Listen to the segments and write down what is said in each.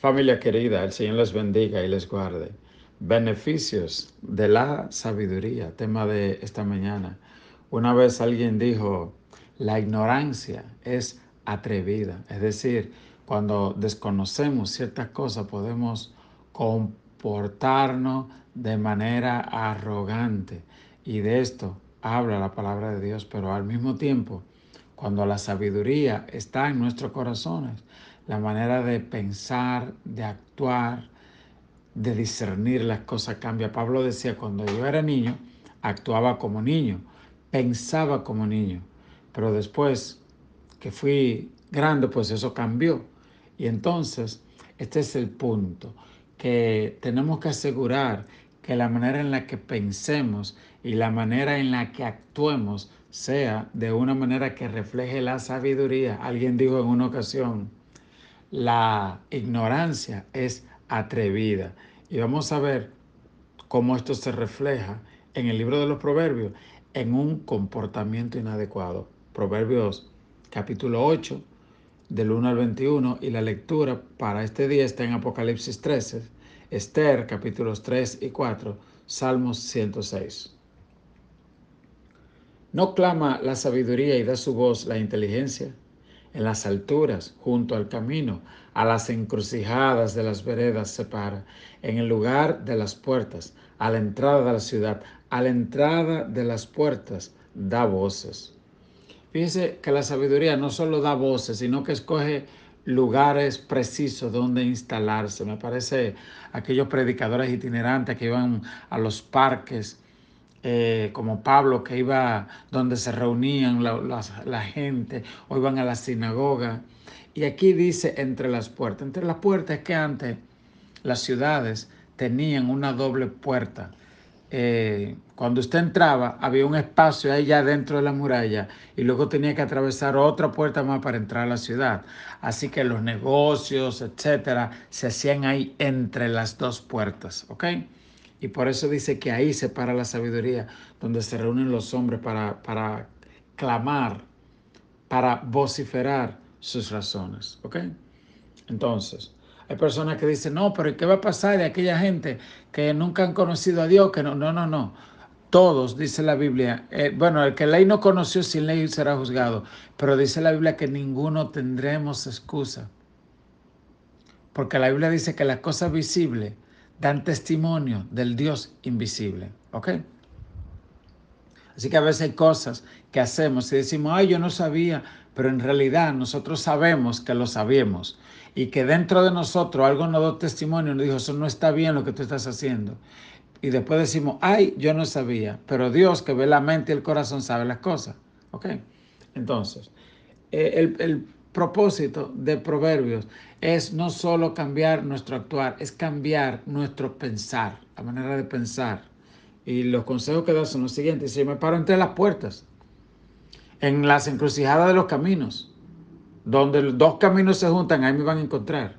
Familia querida, el Señor les bendiga y les guarde. Beneficios de la sabiduría, tema de esta mañana. Una vez alguien dijo, la ignorancia es atrevida, es decir, cuando desconocemos ciertas cosas podemos comportarnos de manera arrogante y de esto habla la palabra de Dios, pero al mismo tiempo, cuando la sabiduría está en nuestros corazones, la manera de pensar, de actuar, de discernir las cosas cambia. Pablo decía, cuando yo era niño, actuaba como niño, pensaba como niño, pero después que fui grande, pues eso cambió. Y entonces, este es el punto, que tenemos que asegurar que la manera en la que pensemos y la manera en la que actuemos sea de una manera que refleje la sabiduría. Alguien dijo en una ocasión, la ignorancia es atrevida. Y vamos a ver cómo esto se refleja en el libro de los Proverbios en un comportamiento inadecuado. Proverbios capítulo 8, del 1 al 21, y la lectura para este día está en Apocalipsis 13, Esther capítulos 3 y 4, Salmos 106. ¿No clama la sabiduría y da su voz la inteligencia? En las alturas, junto al camino, a las encrucijadas de las veredas se para, en el lugar de las puertas, a la entrada de la ciudad, a la entrada de las puertas, da voces. Fíjese que la sabiduría no solo da voces, sino que escoge lugares precisos donde instalarse. Me parece aquellos predicadores itinerantes que iban a los parques eh, como Pablo, que iba donde se reunían la, gente, o iban a la sinagoga. Y aquí dice entre las puertas. Entre las puertas es que antes las ciudades tenían una doble puerta. Eh, cuando usted entraba, había un espacio ahí ya dentro de la muralla y luego tenía que atravesar otra puerta más para entrar a la ciudad. Así que los negocios, etcétera, se hacían ahí entre las dos puertas. ¿Ok? Y por eso dice que ahí se para la sabiduría, donde se reúnen los hombres para, para clamar, para vociferar sus razones. ¿Ok? Entonces, hay personas que dicen, no, pero ¿qué va a pasar de aquella gente que nunca han conocido a Dios? Que no, no, no, no. Todos, dice la Biblia, eh, bueno, el que ley no conoció sin ley será juzgado, pero dice la Biblia que ninguno tendremos excusa. Porque la Biblia dice que las cosas visibles dan testimonio del Dios invisible. ¿Ok? Así que a veces hay cosas que hacemos y decimos, ay, yo no sabía, pero en realidad nosotros sabemos que lo sabíamos y que dentro de nosotros algo nos dio testimonio, nos dijo, eso no está bien lo que tú estás haciendo. Y después decimos, ay, yo no sabía, pero Dios que ve la mente y el corazón sabe las cosas. ¿Ok? Entonces, eh, el, el propósito de Proverbios es no solo cambiar nuestro actuar, es cambiar nuestro pensar, la manera de pensar. Y los consejos que da son los siguientes. Si me paro entre las puertas, en las encrucijadas de los caminos, donde dos caminos se juntan, ahí me van a encontrar.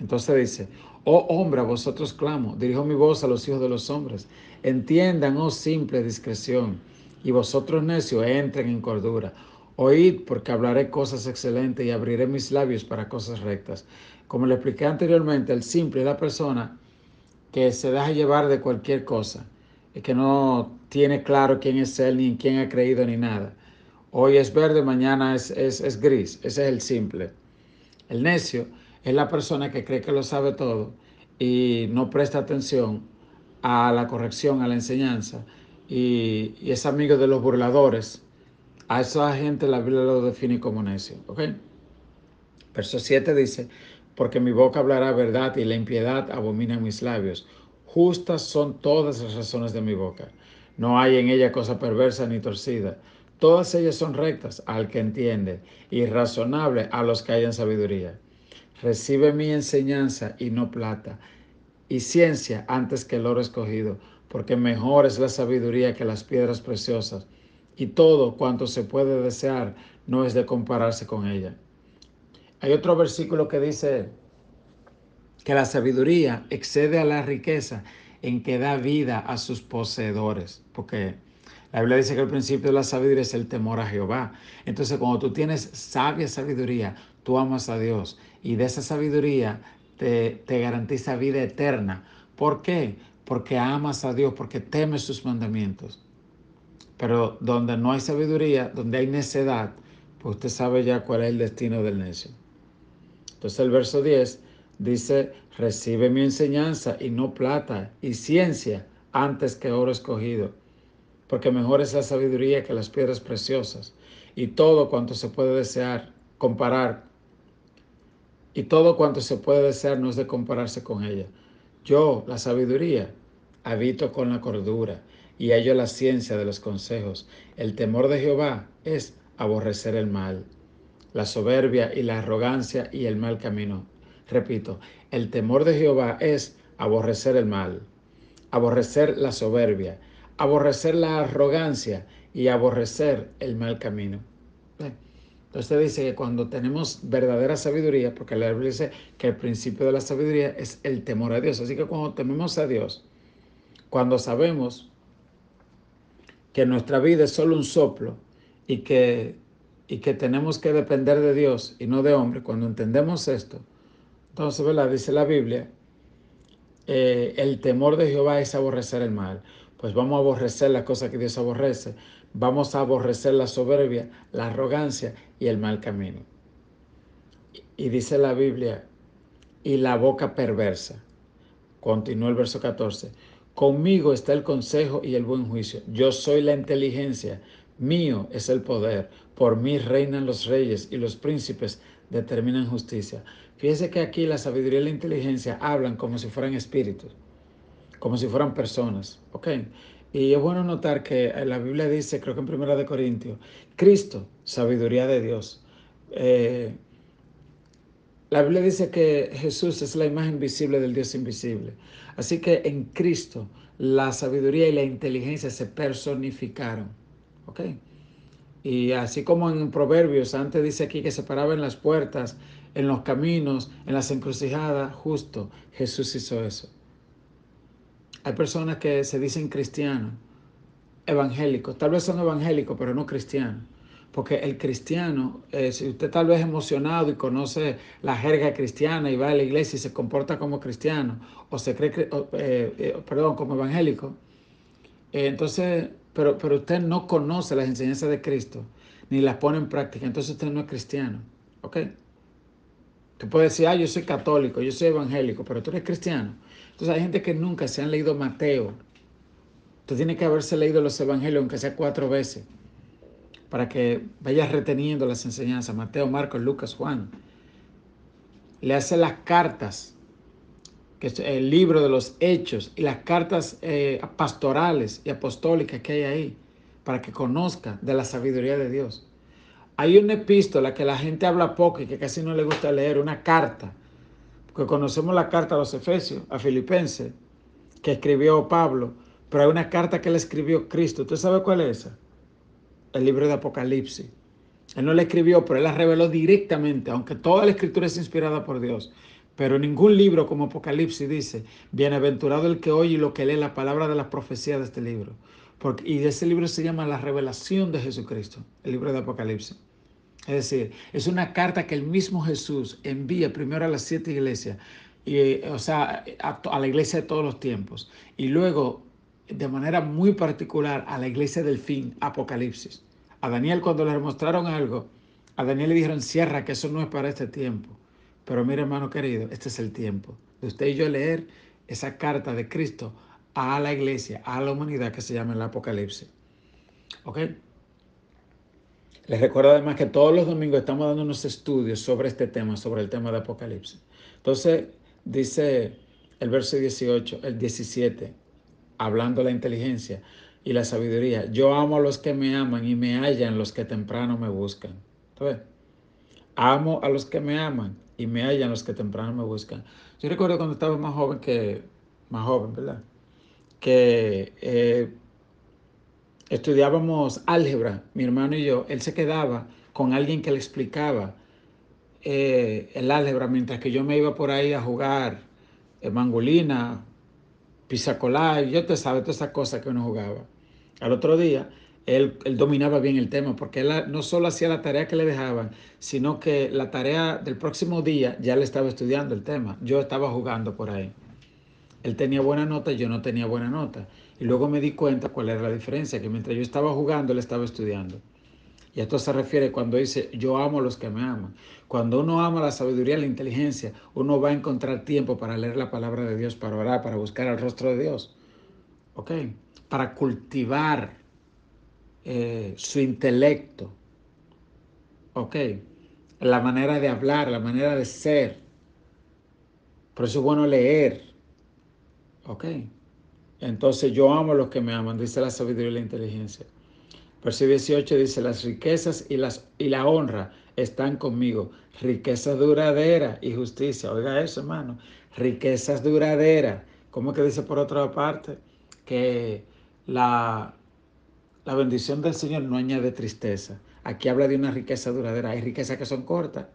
Entonces dice, oh hombre, a vosotros clamo, dirijo mi voz a los hijos de los hombres. Entiendan, oh simple discreción, y vosotros necios entren en cordura. Oíd porque hablaré cosas excelentes y abriré mis labios para cosas rectas. Como le expliqué anteriormente, el simple es la persona que se deja llevar de cualquier cosa, y que no tiene claro quién es él, ni en quién ha creído, ni nada. Hoy es verde, mañana es, es, es gris. Ese es el simple. El necio es la persona que cree que lo sabe todo y no presta atención a la corrección, a la enseñanza, y, y es amigo de los burladores a esa gente la Biblia lo define como necio. ¿Ok? Verso 7 dice, porque mi boca hablará verdad y la impiedad abomina mis labios. Justas son todas las razones de mi boca. No hay en ella cosa perversa ni torcida. Todas ellas son rectas al que entiende y razonable a los que hayan sabiduría. Recibe mi enseñanza y no plata, y ciencia antes que el oro escogido, porque mejor es la sabiduría que las piedras preciosas y todo cuanto se puede desear no es de compararse con ella. Hay otro versículo que dice que la sabiduría excede a la riqueza en que da vida a sus poseedores, porque la Biblia dice que el principio de la sabiduría es el temor a Jehová. Entonces, cuando tú tienes sabia sabiduría, tú amas a Dios y de esa sabiduría te, te garantiza vida eterna. ¿Por qué? Porque amas a Dios, porque temes sus mandamientos. Pero donde no hay sabiduría, donde hay necedad, pues usted sabe ya cuál es el destino del necio. Entonces el verso 10 dice, recibe mi enseñanza y no plata y ciencia antes que oro escogido, porque mejor es la sabiduría que las piedras preciosas y todo cuanto se puede desear, comparar, y todo cuanto se puede desear no es de compararse con ella. Yo, la sabiduría, habito con la cordura y hallo la ciencia de los consejos. El temor de Jehová es aborrecer el mal, la soberbia y la arrogancia y el mal camino. Repito, el temor de Jehová es aborrecer el mal, aborrecer la soberbia, aborrecer la arrogancia y aborrecer el mal camino. Entonces dice que cuando tenemos verdadera sabiduría, porque la Biblia dice que el principio de la sabiduría es el temor a Dios. Así que cuando tememos a Dios, cuando sabemos que nuestra vida es solo un soplo y que, y que tenemos que depender de Dios y no de hombre, cuando entendemos esto, entonces, ¿verdad? Dice la Biblia, eh, el temor de Jehová es aborrecer el mal. Pues vamos a aborrecer las cosas que Dios aborrece. Vamos a aborrecer la soberbia, la arrogancia y el mal camino. Y dice la Biblia, y la boca perversa. Continúa el verso 14. Conmigo está el consejo y el buen juicio. Yo soy la inteligencia. Mío es el poder. Por mí reinan los reyes y los príncipes determinan justicia. Fíjese que aquí la sabiduría y la inteligencia hablan como si fueran espíritus, como si fueran personas. ¿Ok? Y es bueno notar que la Biblia dice, creo que en Primera de Corintios, Cristo, sabiduría de Dios. Eh, la Biblia dice que Jesús es la imagen visible del Dios invisible. Así que en Cristo la sabiduría y la inteligencia se personificaron. ¿Ok? Y así como en Proverbios, antes dice aquí que se paraba en las puertas, en los caminos, en las encrucijadas, justo Jesús hizo eso. Hay personas que se dicen cristianos, evangélicos, tal vez son evangélicos, pero no cristianos. Porque el cristiano, eh, si usted tal vez es emocionado y conoce la jerga cristiana y va a la iglesia y se comporta como cristiano, o se cree, eh, eh, perdón, como evangélico, entonces pero, pero usted no conoce las enseñanzas de Cristo, ni las pone en práctica, entonces usted no es cristiano. ¿Ok? Tú puedes decir, ah, yo soy católico, yo soy evangélico, pero tú eres cristiano. Entonces hay gente que nunca se han leído Mateo. Tú tienes que haberse leído los evangelios, aunque sea cuatro veces, para que vayas reteniendo las enseñanzas. Mateo, Marcos, Lucas, Juan. Le hace las cartas que es el libro de los hechos y las cartas eh, pastorales y apostólicas que hay ahí, para que conozca de la sabiduría de Dios. Hay una epístola que la gente habla poco y que casi no le gusta leer, una carta, porque conocemos la carta a los Efesios, a Filipenses, que escribió Pablo, pero hay una carta que le escribió Cristo. ¿Usted sabe cuál es esa? El libro de Apocalipsis. Él no la escribió, pero él la reveló directamente, aunque toda la escritura es inspirada por Dios. Pero ningún libro como Apocalipsis dice, bienaventurado el que oye y lo que lee la palabra de la profecía de este libro. Porque, y ese libro se llama La revelación de Jesucristo, el libro de Apocalipsis. Es decir, es una carta que el mismo Jesús envía primero a las siete iglesias, y, o sea, a, la iglesia de todos los tiempos, y luego de manera muy particular a la iglesia del fin, Apocalipsis. A Daniel cuando le mostraron algo, a Daniel le dijeron, cierra, que eso no es para este tiempo. Pero mire, hermano querido, este es el tiempo de usted y yo leer esa carta de Cristo a la iglesia, a la humanidad que se llama el Apocalipsis. ¿Ok? Les recuerdo además que todos los domingos estamos dando unos estudios sobre este tema, sobre el tema de Apocalipsis. Entonces, dice el verso 18, el 17, hablando de la inteligencia y la sabiduría. Yo amo a los que me aman y me hallan los que temprano me buscan. Entonces, amo a los que me aman y me hallan los que temprano me buscan. Yo recuerdo cuando estaba más joven que, más joven, ¿verdad? Que eh, estudiábamos álgebra, mi hermano y yo, él se quedaba con alguien que le explicaba eh, el álgebra mientras que yo me iba por ahí a jugar eh, mangolina, pisacolá, yo te sabe todas esas cosas que uno jugaba. Al otro día, él, dominaba bien el tema, porque él no solo hacía la tarea que le dejaban, sino que la tarea del próximo día ya le estaba estudiando el tema. Yo estaba jugando por ahí. Él tenía buena nota yo no tenía buena nota. Y luego me di cuenta cuál era la diferencia, que mientras yo estaba jugando, él estaba estudiando. Y esto se refiere cuando dice, yo amo a los que me aman. Cuando uno ama la sabiduría la inteligencia, uno va a encontrar tiempo para leer la palabra de Dios, para orar, para buscar el rostro de Dios. ¿Ok? Para cultivar eh, su intelecto. ¿Ok? La manera de hablar, la manera de ser. Por eso es bueno leer. ¿Ok? Entonces yo amo a los que me aman, dice la sabiduría y la inteligencia. Verso 18 dice, las riquezas y, las, y la honra están conmigo. Riqueza duradera y justicia. Oiga eso, hermano. Riquezas duraderas. ¿Cómo que dice por otra parte? Que la, la bendición del Señor no añade tristeza. Aquí habla de una riqueza duradera. Hay riquezas que son cortas,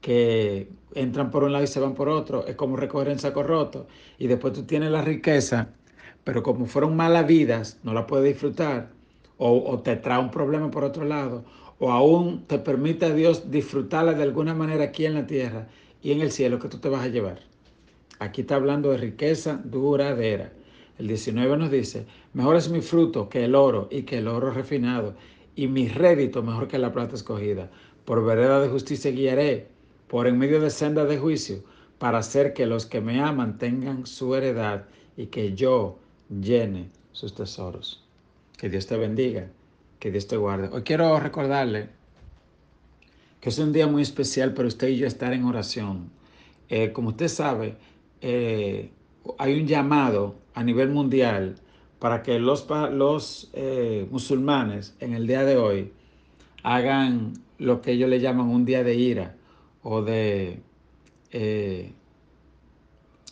que entran por un lado y se van por otro. Es como recoger en saco roto. Y después tú tienes la riqueza, pero como fueron malas vidas, no la puedes disfrutar. O, te trae un problema por otro lado. O aún te permite a Dios disfrutarla de alguna manera aquí en la tierra y en el cielo que tú te vas a llevar. Aquí está hablando de riqueza duradera. El 19 nos dice, mejor es mi fruto que el oro y que el oro refinado, y mi rédito mejor que la plata escogida. Por vereda de justicia guiaré, por en medio de senda de juicio, para hacer que los que me aman tengan su heredad y que yo llene sus tesoros. Que Dios te bendiga, que Dios te guarde. Hoy quiero recordarle que es un día muy especial para usted y yo estar en oración. Eh, como usted sabe, eh, hay un llamado a nivel mundial para que los, los eh, musulmanes en el día de hoy hagan lo que ellos le llaman un día de ira o de, eh,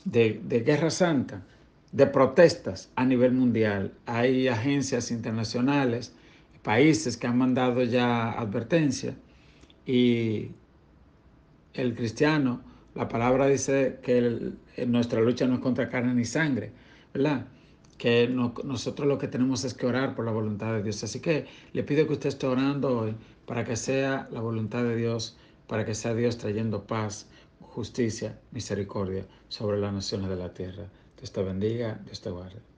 de, de, guerra santa, de protestas a nivel mundial. Hay agencias internacionales, países que han mandado ya advertencia y el cristiano la palabra dice que nuestra lucha no es contra carne ni sangre, ¿verdad? Que nosotros lo que tenemos es que orar por la voluntad de Dios. Así que le pido que usted esté orando hoy para que sea la voluntad de Dios, para que sea Dios trayendo paz, justicia, misericordia sobre las naciones de la tierra. Dios te bendiga, Dios te guarde.